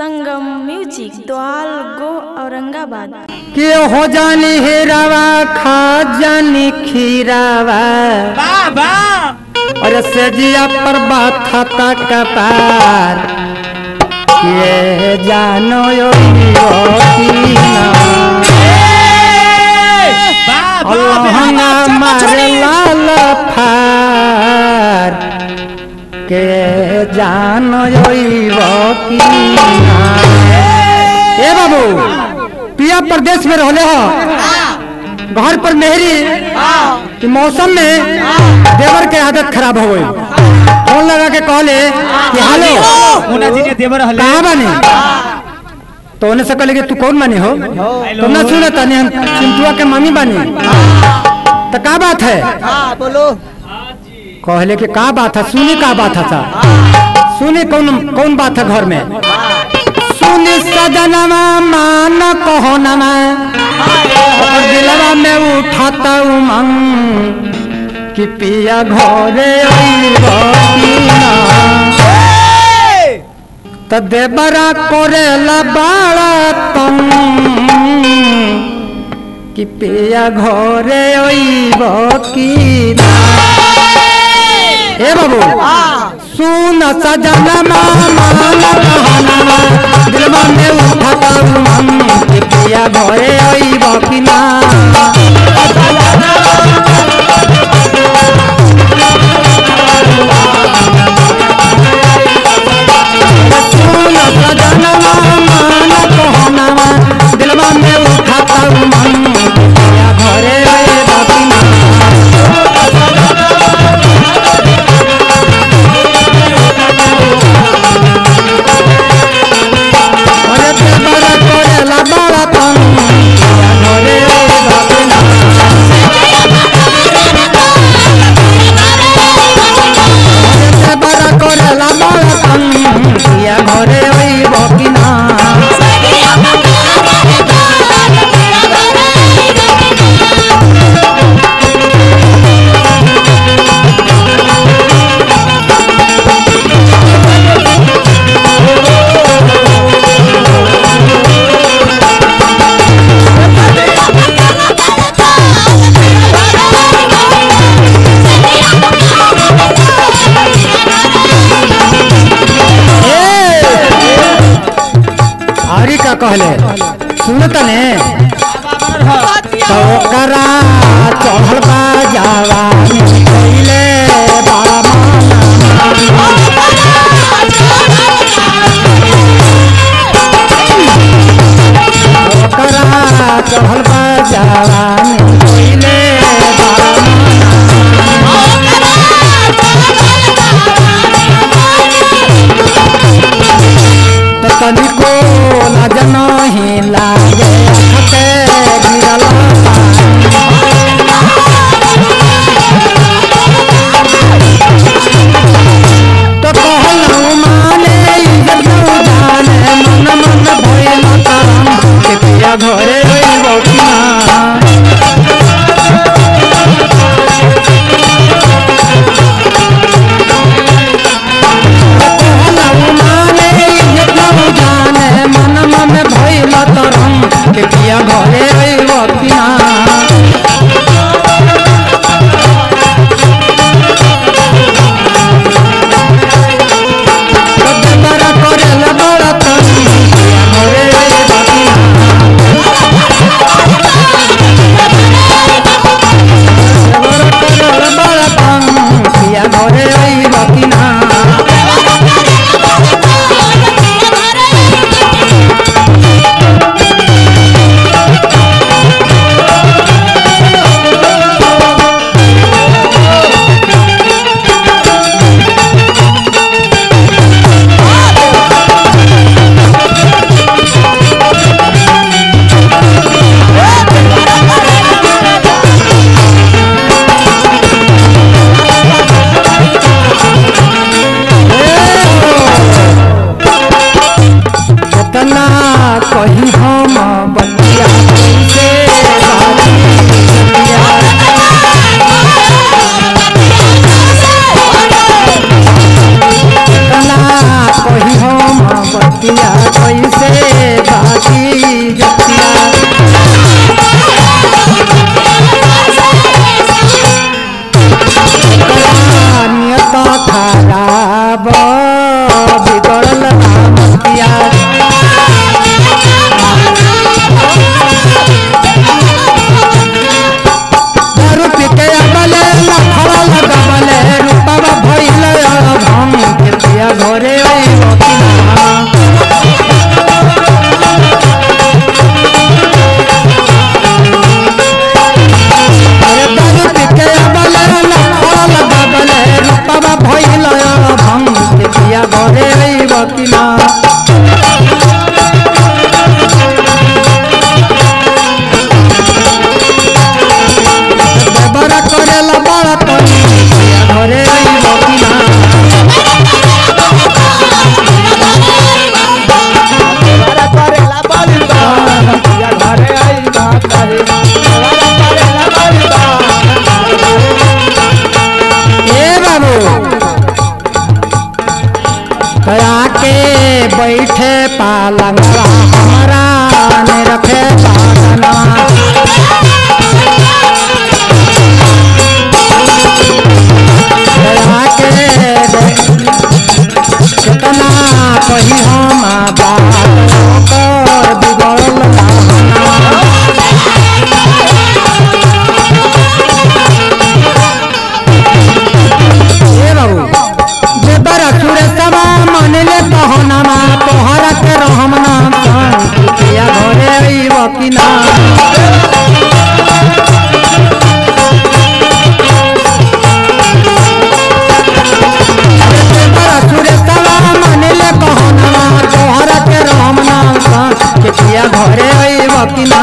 संगम music द्वाल गो औरंगाबाद। के हो जानी हेरावा खा जानी खीरावा। बाबा! और सजिया पर बात था कपार ये जानो यो कीना ए बाबू पिया प्रदेश में रहले हो? घर पर मेहरी? कि मौसम में? देवर के आदत खराब हो गई। फ़ोन लगा के कहले कि हेलो मुन्ना जी ने देवर हले कहाँ बानी? तो उन्हें से कहले कि तू कौन बानी हो? तो ना सुने तनी हम चिंटुआ के मम्मी बानी? तो का बात है? बोलो। कहले कि का बात है? सुनी का बात है सा? सुनी कौन कौन बात है घर में? सुनी सजनमा मान कहो नमा में। उठाता उमंग कि पिया घरे त देवरा करेला बाड़ा तंग कि पिया घरे अइब कि ना सुन सजनमा मान कहनमा दिलवा में उमंग पिया घरे अइब कि रखे पालंगा हमारा ने रखे पालना माया घरे आई वकीना